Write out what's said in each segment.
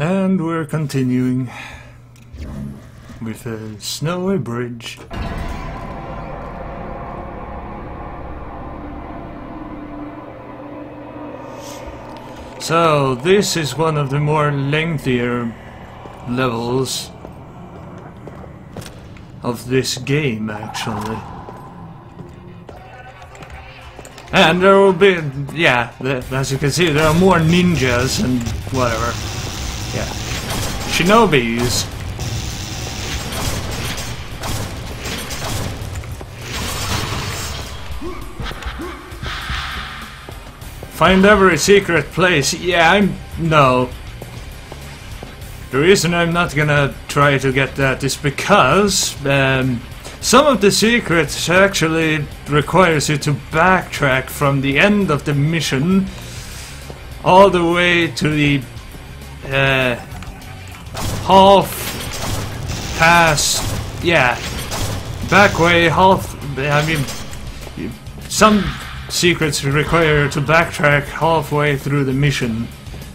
And we're continuing with a snowy bridge. So, this is one of the more lengthier levels of this game, actually. And there will be, yeah, as you can see, there are more ninjas and whatever. Yeah. Shinobis. Find every secret place. Yeah, I'm... no. The reason I'm not gonna try to get that is because um, some of the secrets actually requires you to backtrack from the end of the mission all the way to the uh, half past, yeah, back way half. I mean, some secrets require to backtrack halfway through the mission.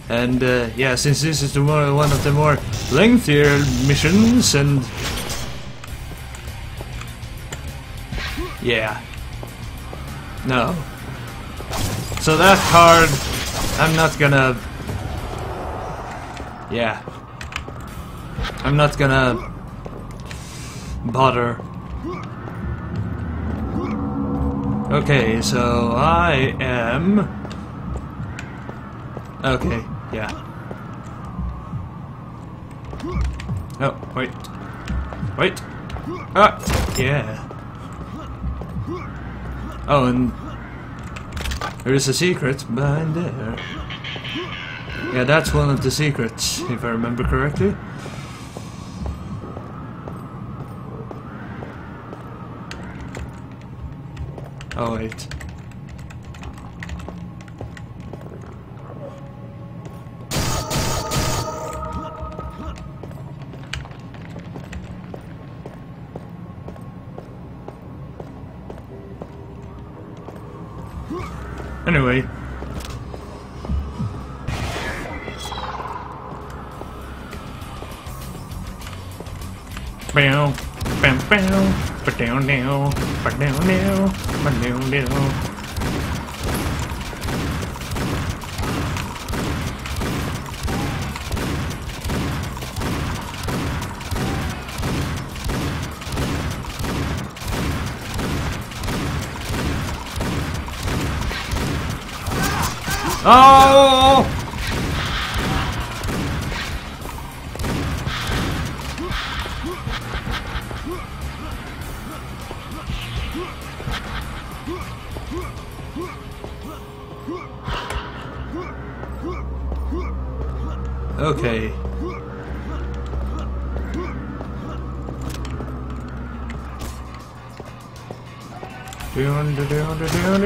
And uh, yeah, since this is more, one of the more lengthier missions, and yeah, no. So that card, I'm not gonna. Yeah, I'm not gonna bother. Okay, so I am. Okay, yeah. Oh, wait. Wait! Ah! Yeah. Oh, and there is a secret behind there. Yeah, that's one of the secrets, if I remember correctly. Oh, wait. Anyway. Bow, bow, bow, ba down, down, ba down, down, ba down, down. Oh!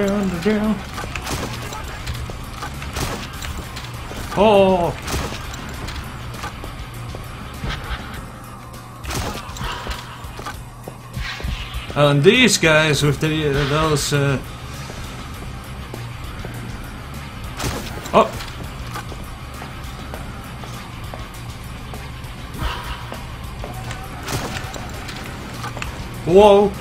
Down, down. Oh! And these guys with the uh, those. Uh... Oh! Whoa!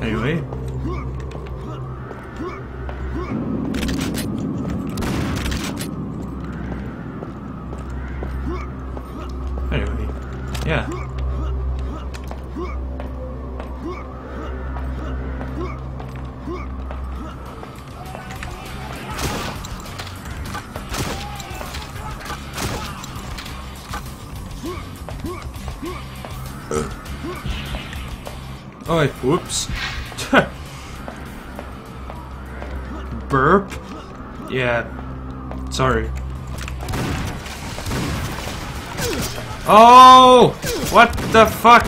Anyway. Anyway, yeah. Oh, wait, whoops. Burp? Yeah, sorry. Oh! What the fuck?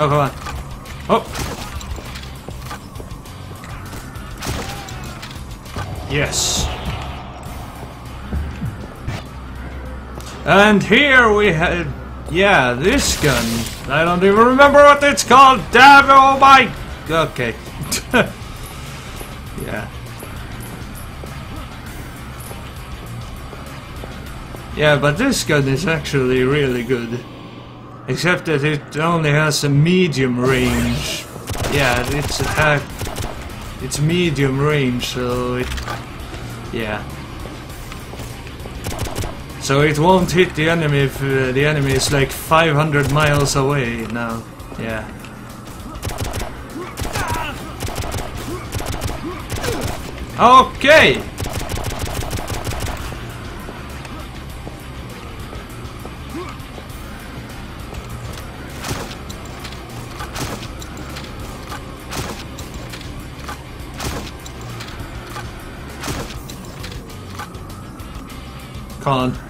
Oh, come on. Oh! Yes. And here we had... Yeah, this gun. I don't even remember what it's called. Damn, oh my... Okay. yeah. Yeah, but this gun is actually really good. Except that it only has a medium range. Yeah, it's attack. It's medium range, so it. Yeah. So it won't hit the enemy if uh, the enemy is like 500 miles away now. Yeah. Okay! Con.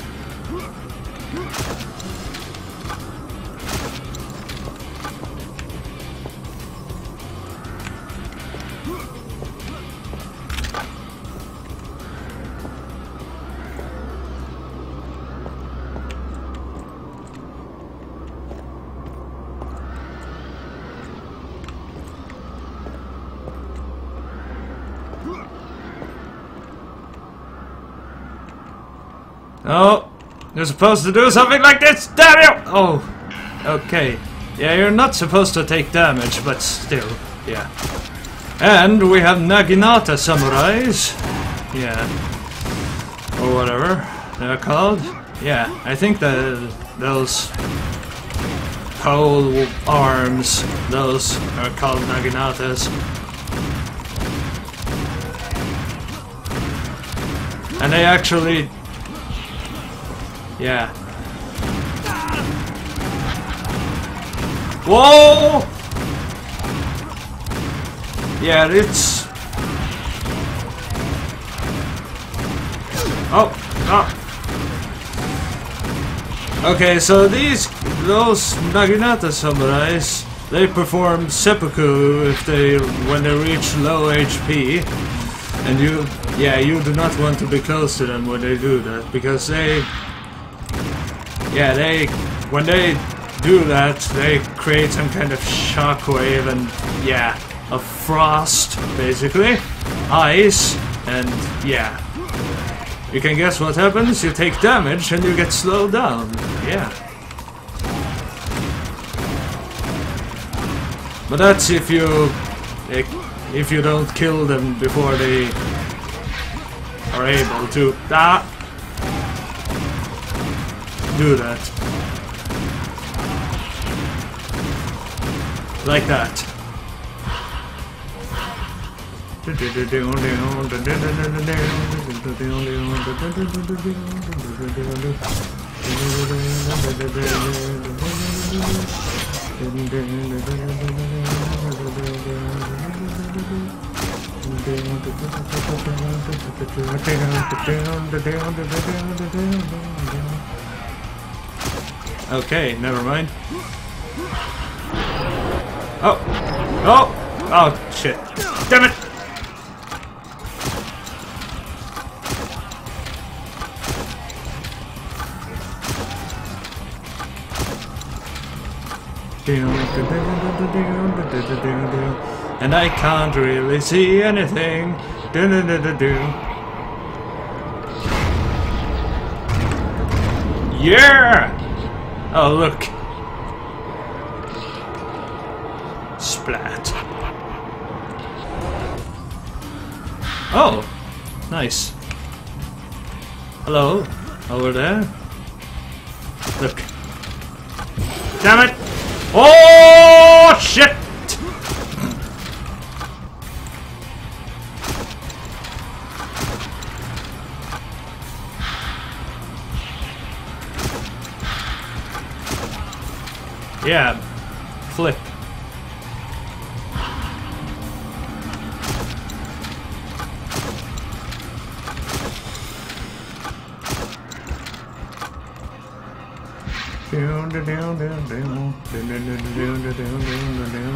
Oh, you're supposed to do something like this, damn you! Oh, okay. Yeah, you're not supposed to take damage, but still, yeah. And we have Naginata samurais. Yeah. Or whatever they're called. Yeah, I think that those pole arms, those are called Naginatas. And they actually yeah. Whoa! Yeah, it's... Oh, oh. Okay, so these, those Naginata samurais, they perform seppuku if they, when they reach low HP. And you, yeah, you do not want to be close to them when they do that, because they yeah, they when they do that, they create some kind of shockwave and yeah, a frost basically, ice, and yeah. You can guess what happens? You take damage and you get slowed down. Yeah. But that's if you if you don't kill them before they are able to. Ah do that. Like that. Okay, never mind. Oh! Oh! Oh, shit. Damn it! And I can't really see anything. Yeah! Oh, look. Splat. Oh, nice. Hello, over there. Look. Damn it! Oh, shit! Yeah, flip. Down, down, down, down, down, down, down, down, down, down.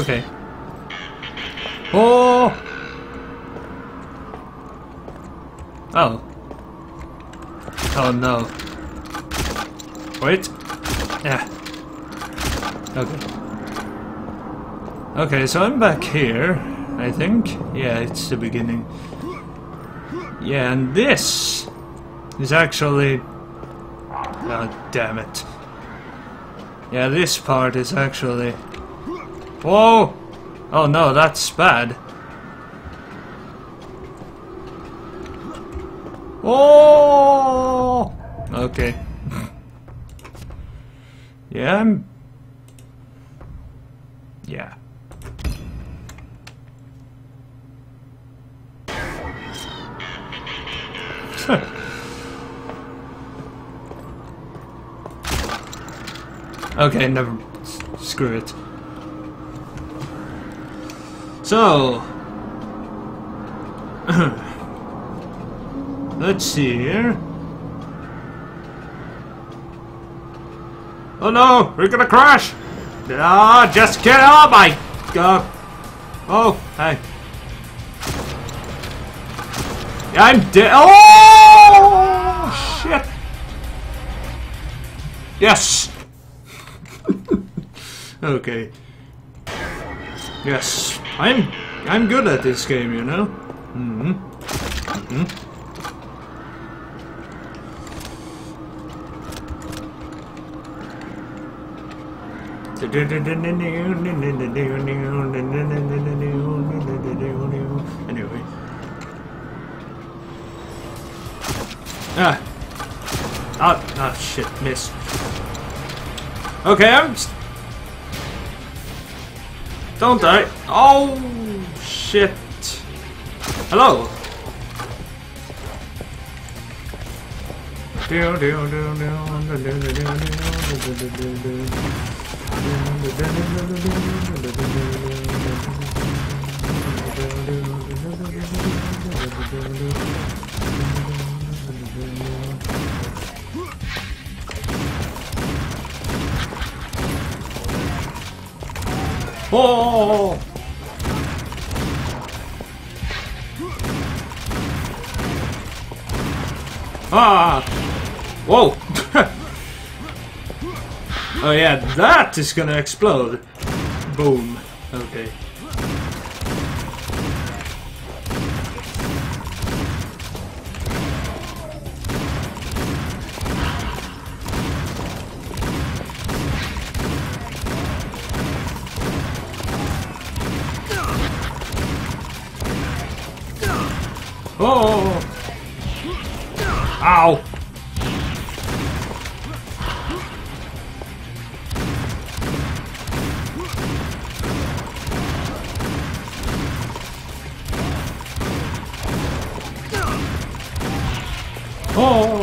Okay. Oh! Oh. Oh no. Wait. Yeah. Okay. Okay, so I'm back here, I think. Yeah, it's the beginning. Yeah, and this is actually... Oh, damn it. Yeah, this part is actually... Whoa! Oh no, that's bad. Oh! Okay. yeah, I'm... Yeah. okay, never... Screw it. So... Let's see here. Oh no, we're gonna crash! Ah, oh, just get oh my god! Oh, hey. I'm dead. Oh shit! Yes. okay. Yes, I'm I'm good at this game, you know. Mm hmm. Mm hmm. Anyway. Ah. Ah, ah, shit, miss. Okay, I'm... Don't die. Oh, shit. Hello. Oh! Ah! Whoa! oh yeah, that is gonna explode. Boom. Okay. Oh!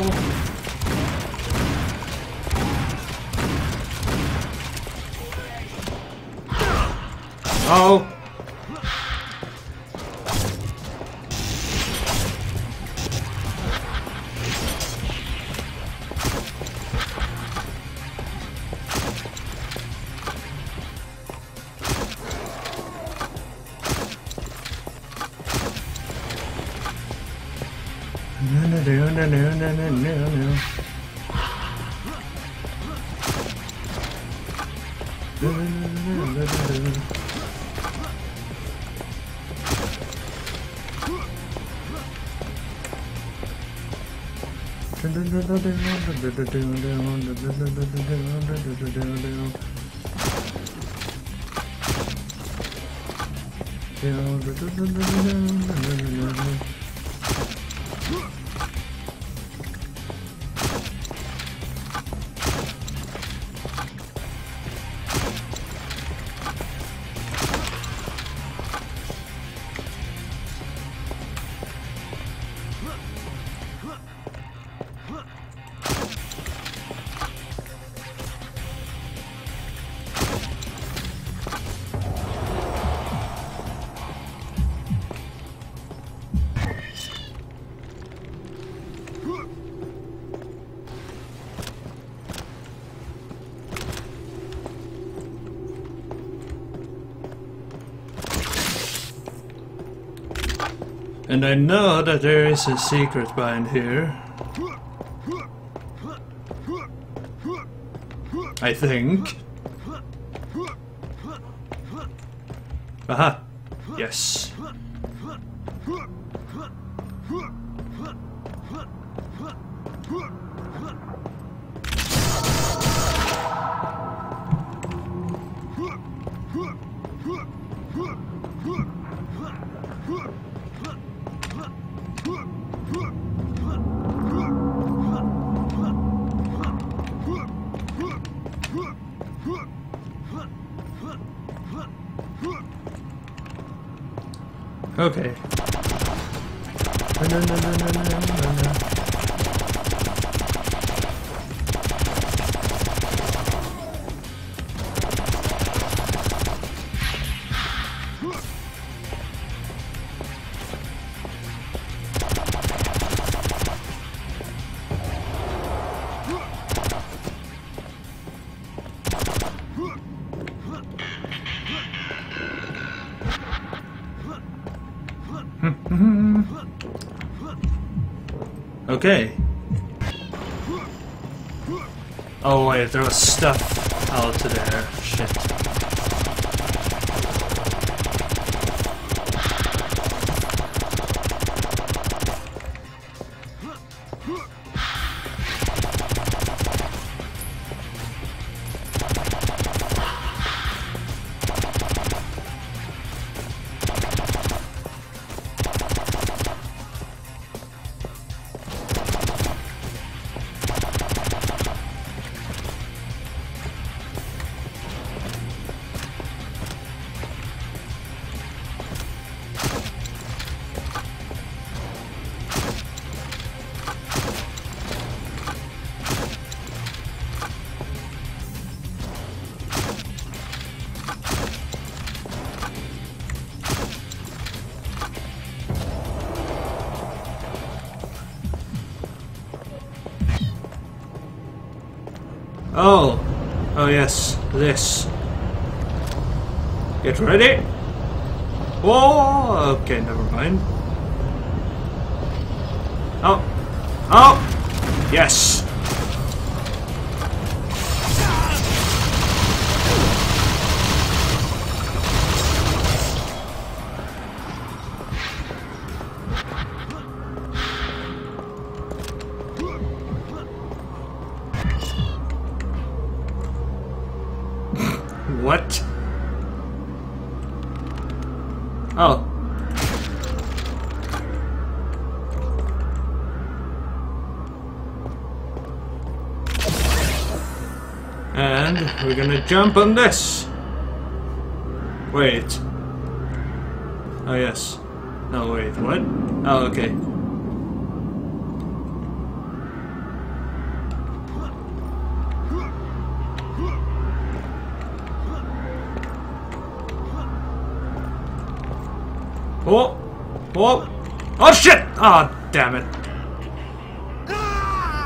Yeah, And I know that there is a secret behind here. I think. Aha! Yes. Okay. No, no, no, Okay. Oh wait, there was stuff out there. Shit. Oh. Oh yes, this. Get ready. Oh, okay, never mind. Oh. Oh! Yes! Jump on this. Wait. Oh yes. No wait, what? Oh okay. Oh! Oh! Oh shit! Oh, damn it.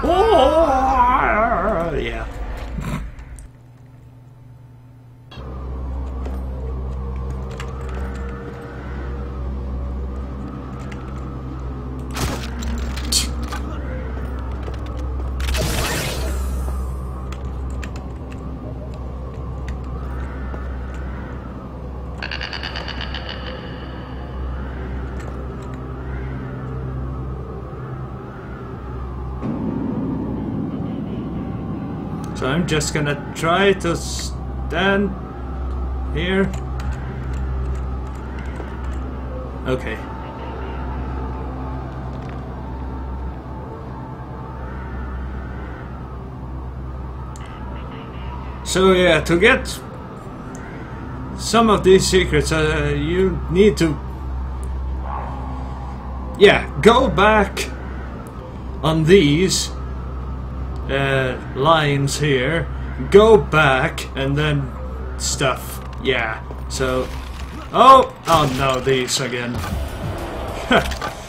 Oh! Yeah. So I'm just gonna try to stand here. Okay. So yeah, to get some of these secrets, uh, you need to, yeah, go back on these uh, lines here, go back, and then stuff. Yeah. So, oh, oh no, these again.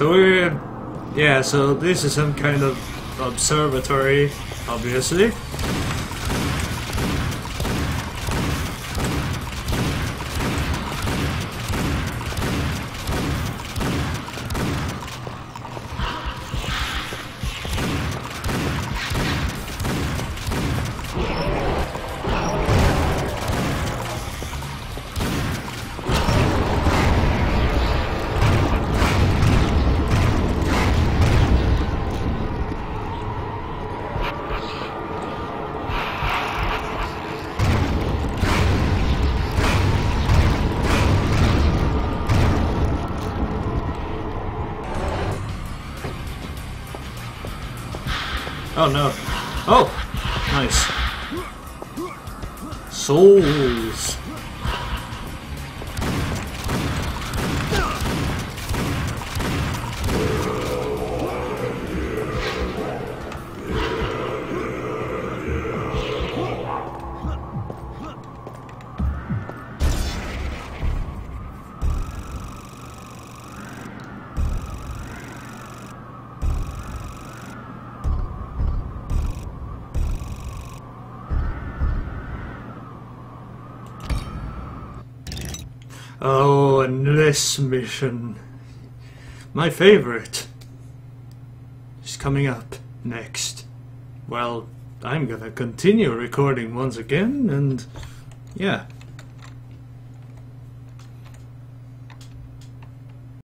So we're yeah, so this is some kind of observatory, obviously. Oh no. Oh! Nice. Souls. This mission. My favorite. Is coming up next. Well, I'm gonna continue recording once again, and yeah.